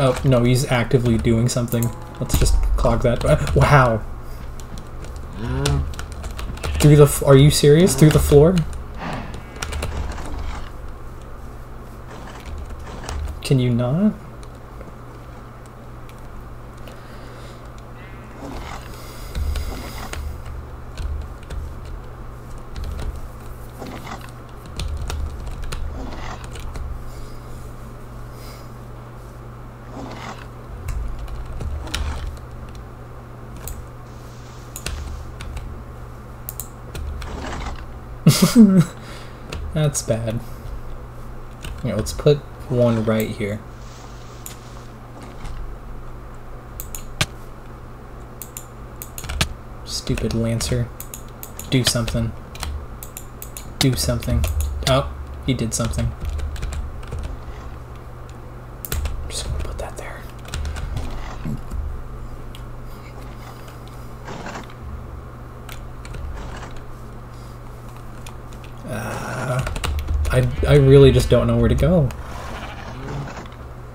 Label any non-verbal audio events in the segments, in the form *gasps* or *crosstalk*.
Oh, no, he's actively doing something. Let's just clog that. Uh, wow. Through the... Are you serious? Through the floor? Can you not? *laughs* That's bad. Yeah, let's put one right here. Stupid Lancer. Do something. Do something. Oh, he did something. Just gonna put that there. Uh, I, really just don't know where to go.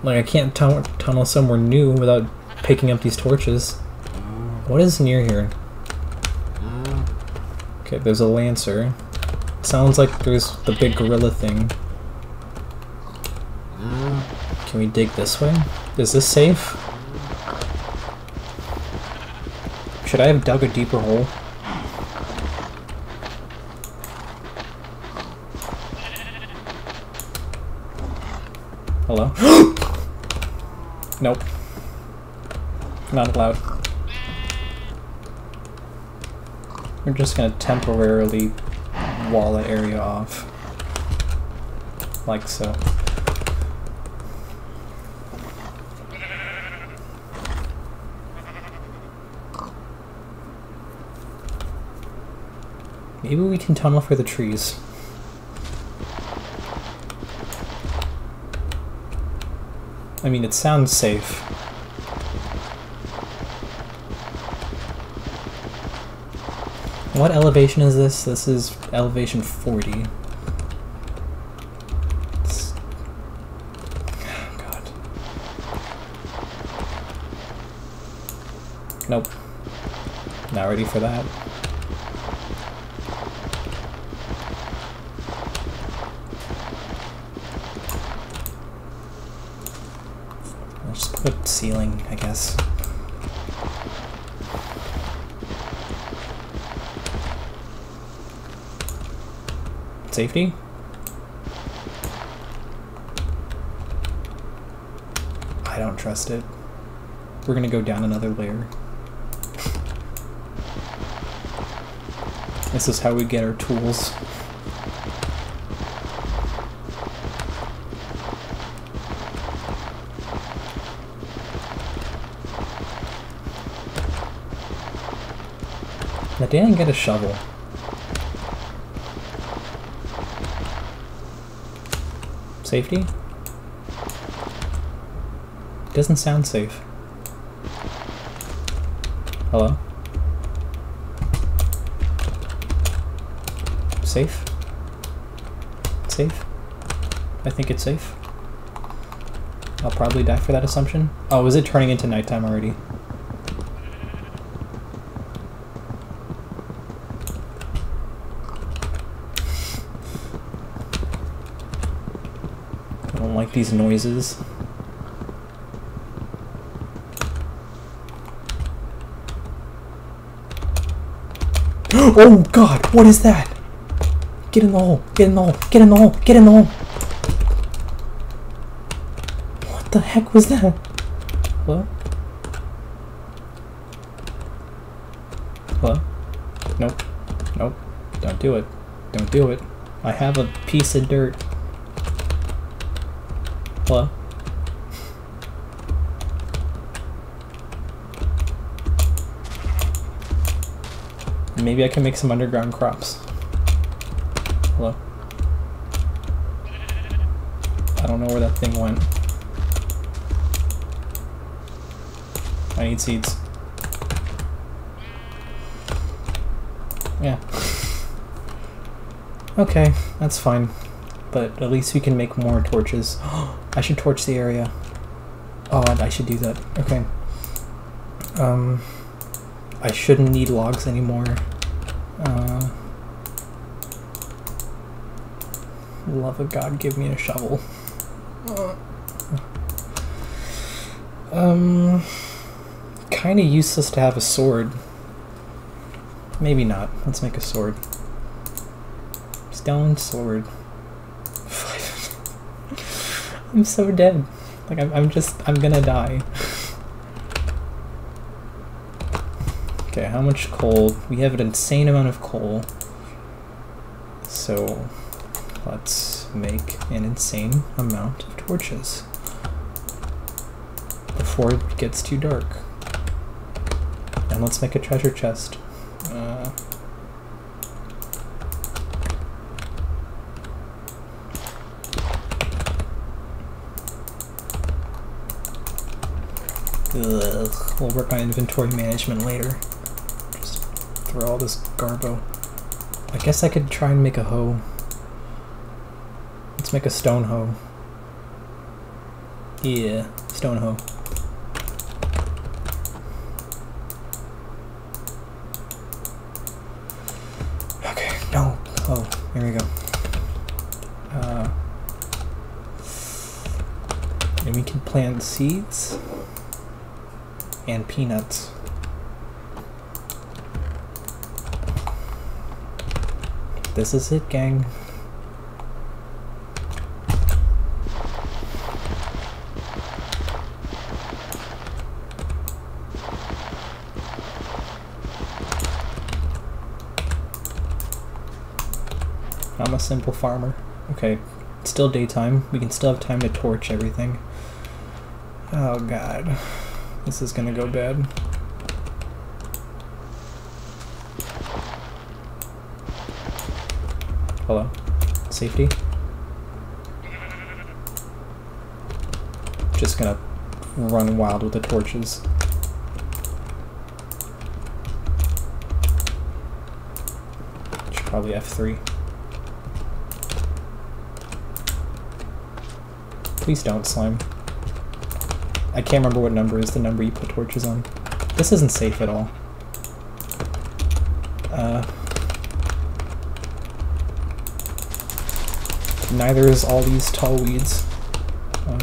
Like, I can't tun tunnel somewhere new without picking up these torches. What is near here? Okay, there's a lancer. Sounds like there's the big gorilla thing. Can we dig this way? Is this safe? Should I have dug a deeper hole? Hello? *gasps* nope. Not allowed. We're just gonna temporarily wall the area off. Like so. Maybe we can tunnel for the trees. I mean, it sounds safe. What elevation is this? This is elevation 40. It's- God. Nope. Not ready for that. Put ceiling, I guess. Safety? I don't trust it. We're gonna go down another layer. *laughs* This is how we get our tools. I didn't get a shovel. Safety? Doesn't sound safe. Hello? Safe? Safe? I think it's safe. I'll probably die for that assumption. Oh, is it turning into nighttime already? These noises. *gasps* oh god, what is that? Get in the hole, get in the hole, get in the hole, get in the hole. What the heck was that? What? Hello? Nope. Nope. Don't do it. Don't do it. I have a piece of dirt. Maybe I can make some underground crops. Hello? I don't know where that thing went. I need seeds. Yeah. *laughs* Okay, that's fine. But at least we can make more torches. *gasps* I should torch the area. Oh, I should do that. Okay. Um, I shouldn't need logs anymore. Uh, love of God, give me a shovel. Um, kind of useless to have a sword. Maybe not. Let's make a sword. Stone sword. *laughs* I'm so dead. Like, I'm, I'm just, I'm gonna die. okay, how much coal? We have an insane amount of coal. So, let's make an insane amount of torches. Before it gets too dark. And let's make a treasure chest. Uh, Ugh, we'll work on inventory management later. Just throw all this garbo. I guess I could try and make a hoe. Let's make a stone hoe. Yeah, stone hoe. Okay, no. Oh, here we go. Uh, and we can plant seeds and peanuts. This is it, gang. I'm a simple farmer. Okay, it's still daytime. We can still have time to torch everything. Oh god. This is gonna go bad. Hello? Safety? Just gonna run wild with the torches. Should probably F3. Please don't, slime. I can't remember what number is the number you put torches on. This isn't safe at all. Uh, neither is all these tall weeds. Um,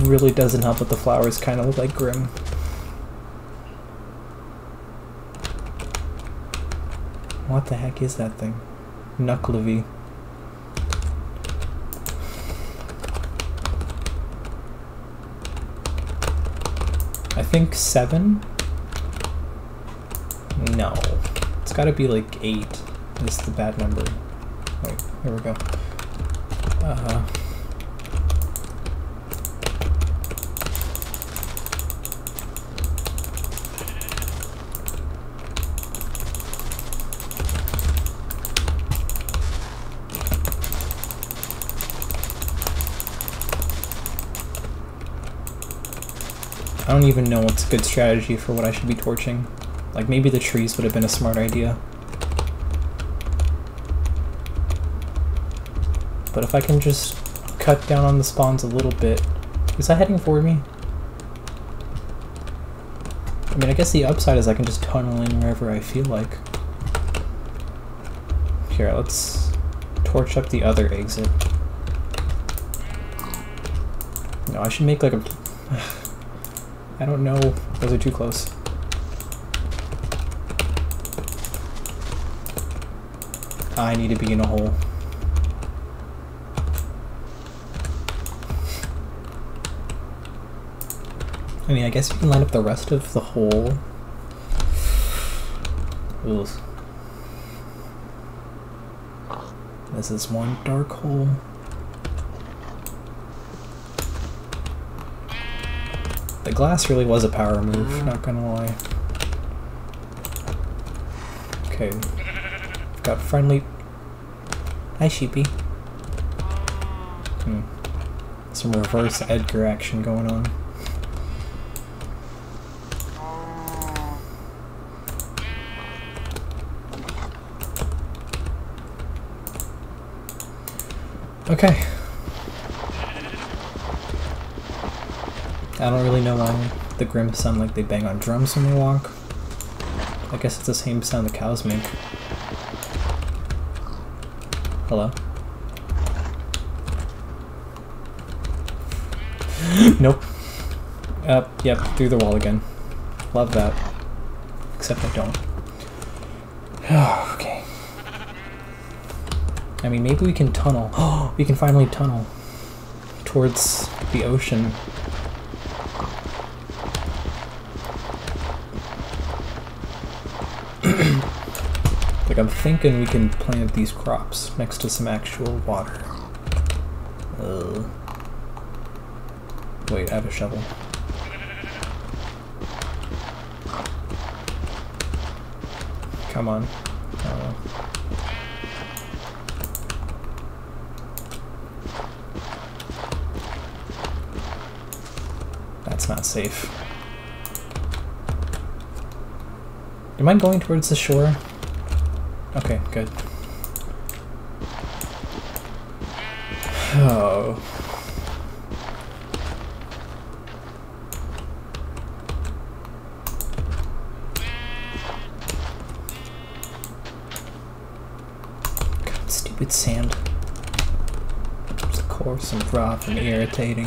really doesn't help that the flowers kind of look like Grimm. What the heck is that thing? Nuckelavee. I think seven? No. It's gotta be like eight. This is the bad number. Wait, here we go. Uh, don't even know what's a good strategy for what I should be torching. Like, maybe the trees would have been a smart idea. But if I can just cut down on the spawns a little bit... Is that heading for me? I mean, I guess the upside is I can just tunnel in wherever I feel like. Here, let's torch up the other exit. No, I should make like a... I don't know. Those are too close. I need to be in a hole. I mean, I guess we can line up the rest of the hole. Ugh. This is one dark hole. The glass really was a power move, not gonna lie. Okay. Got friendly... Hi, sheepy. Hmm. Some reverse Edgar action going on. Okay. I don't really know why the Grimms sound like they bang on drums when they walk. I guess it's the same sound the cows make. Hello? *laughs* nope. Up, yep, through the wall again. Love that. Except I don't. *sighs* okay. I mean, maybe we can tunnel. Oh, *gasps* we can finally tunnel towards the ocean. Like, I'm thinking we can plant these crops next to some actual water. Uh, wait, I have a shovel. Come on. Uh, that's not safe. Am I going towards the shore? Okay, good. Oh. God, stupid sand. It's coarse and rough and irritating.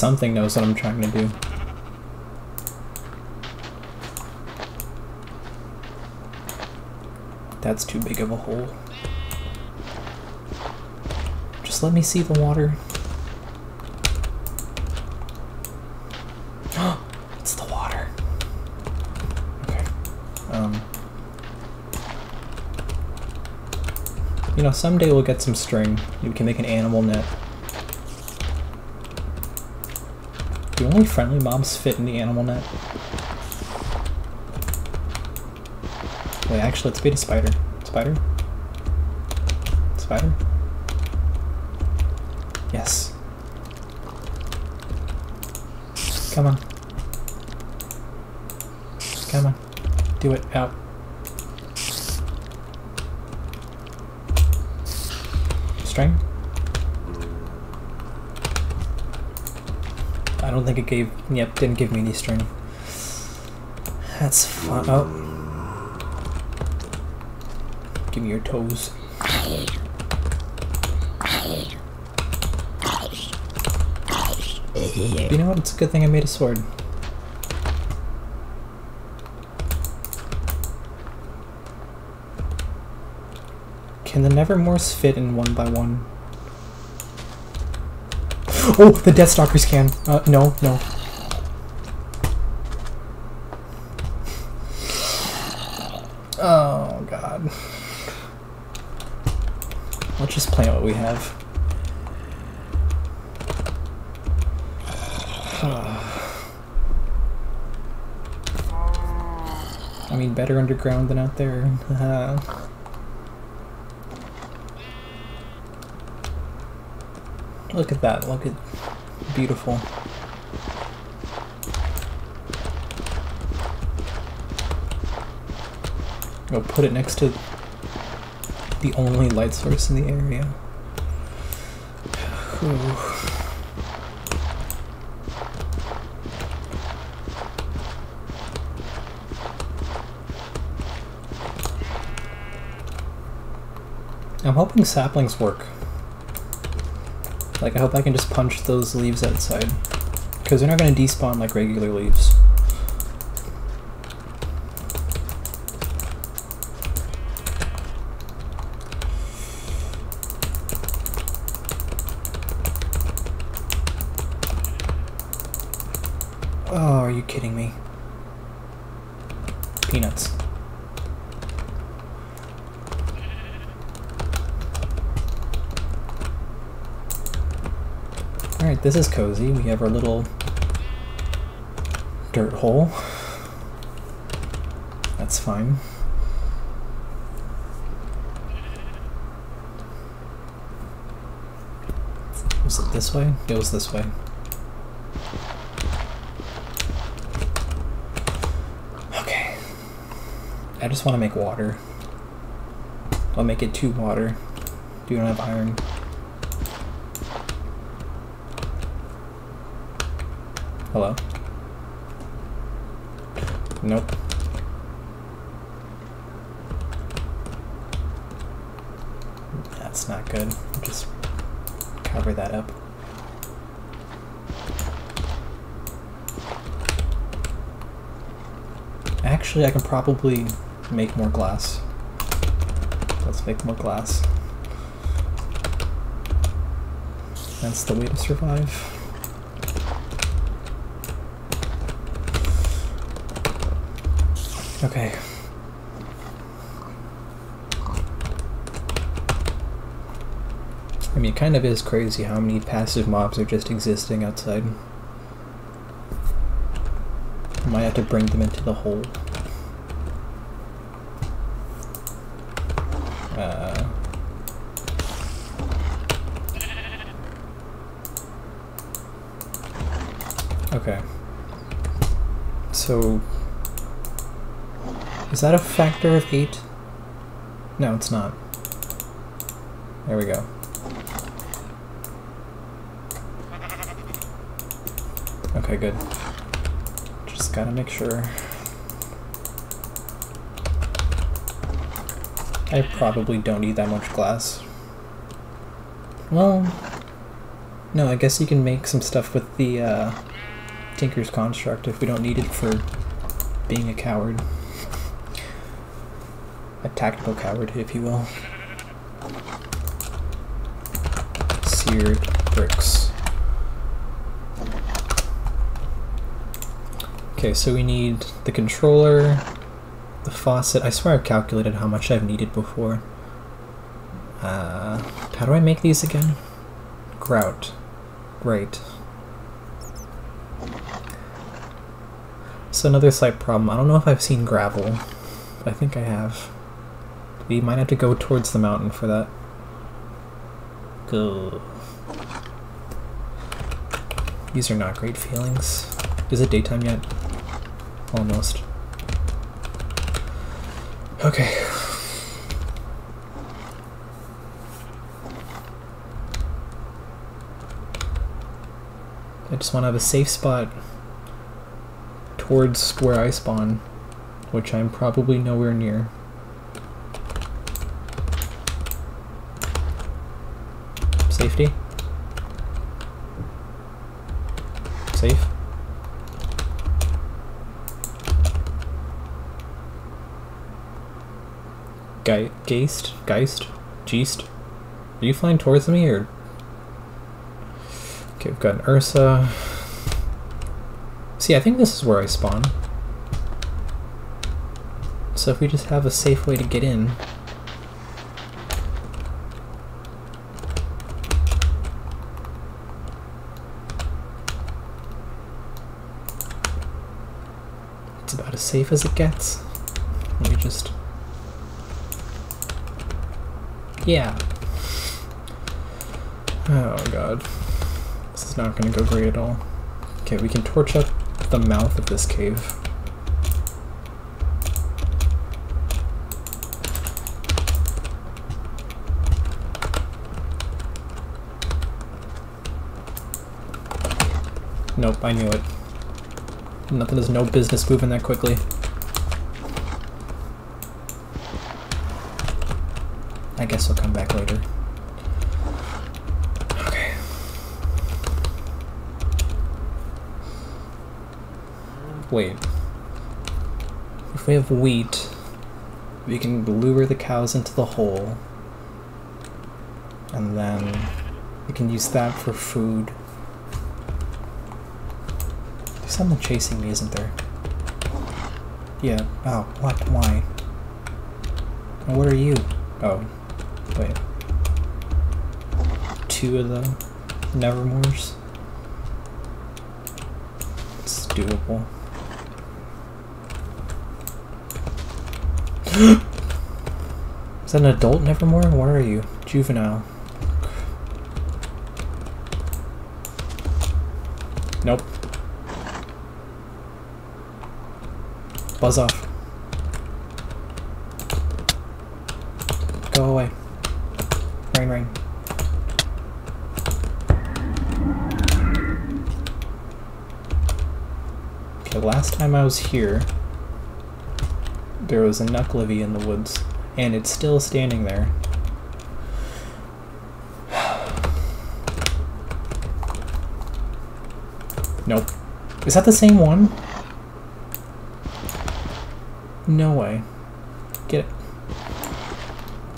Something knows what I'm trying to do. That's too big of a hole. Just let me see the water. *gasps* it's the water. Okay. Um. You know, someday we'll get some string. We can make an animal net. Do only friendly mobs fit in the animal net? Wait, actually, let's beat a spider. Spider? Spider? Yes. Come on. Come on. Do it. Out. String? I don't think it gave. Yep, didn't give me any string. That's fun. Oh. Give me your toes. You know what? It's a good thing I made a sword. Can the Nevermores fit in one by one? Oh, the Deathstalkers can. Uh, no, no. Oh, God. Let's just play what we have. *sighs* I mean, better underground than out there. *laughs* Look at that. Look at beautiful. Go put it next to the only light source in the area. Whew. I'm hoping saplings work. Like, I hope I can just punch those leaves outside. Because they're not going to despawn like regular leaves. Oh, are you kidding me? Peanuts. Alright, this is cozy. We have our little dirt hole. That's fine. Was it this way? It was this way. Okay. I just want to make water. I'll make it two water. Do you not have iron? Hello? Nope. That's not good. Just cover that up. Actually, I can probably make more glass. Let's make more glass. That's the way to survive. Okay. I mean, it kind of is crazy how many passive mobs are just existing outside. I might have to bring them into the hole. Uh, okay. So, is that a factor of 8? No, it's not. There we go. Okay, good. Just gotta make sure. I probably don't need that much glass. Well, no, I guess you can make some stuff with the uh, Tinker's Construct if we don't need it for being a coward. A tactical coward, if you will. Seared bricks. Okay, so we need the controller, the faucet. I swear I've calculated how much I've needed before. Uh, how do I make these again? Grout. Great. So another slight problem. I don't know if I've seen gravel. I think I have. We might have to go towards the mountain for that. Go. These are not great feelings. Is it daytime yet? Almost. Okay. I just want to have a safe spot towards where I spawn, which I'm probably nowhere near. Safety? Safe? Ge Geist? Geist? Geist? Are you flying towards me or? Okay, we've got an Ursa. See, I think this is where I spawn. So if we just have a safe way to get in. Safe as it gets. Let me just... Yeah. Oh god. This is not gonna go great at all. Okay, we can torch up the mouth of this cave. Nope, I knew it. Nothing has no business moving that quickly. I guess I'll come back later. Okay. Wait. If we have wheat, we can lure the cows into the hole. And then we can use that for food. Someone chasing me, isn't there? Yeah. Oh, what? Why? What are you? Oh. Wait. Two of the Nevermores? It's doable. *gasps* Is that an adult Nevermore? What are you? Juvenile. Nope. Buzz off. go away. Rain, rain. Okay, last time I was here, there was a Nuckelavee in the woods, and it's still standing there. *sighs* Nope. Is that the same one? No way. Get it.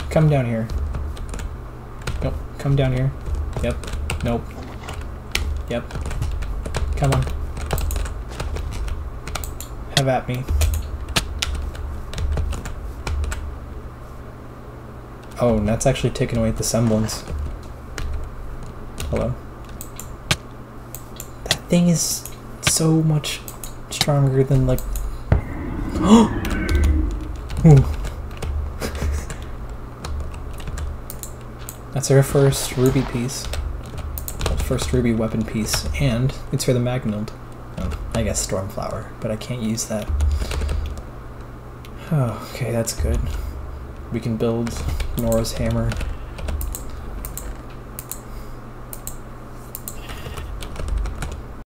Come down here. Nope. Come down here. Yep. Nope. Yep. Come on. Have at me. Oh, and that's actually taken away the semblance. Hello. That thing is so much stronger than like. *gasps* *gasps* That's our first ruby piece. First ruby weapon piece, and it's for the Magnhild. Oh, I guess Stormflower, but I can't use that. Oh, okay, that's good. We can build Nora's hammer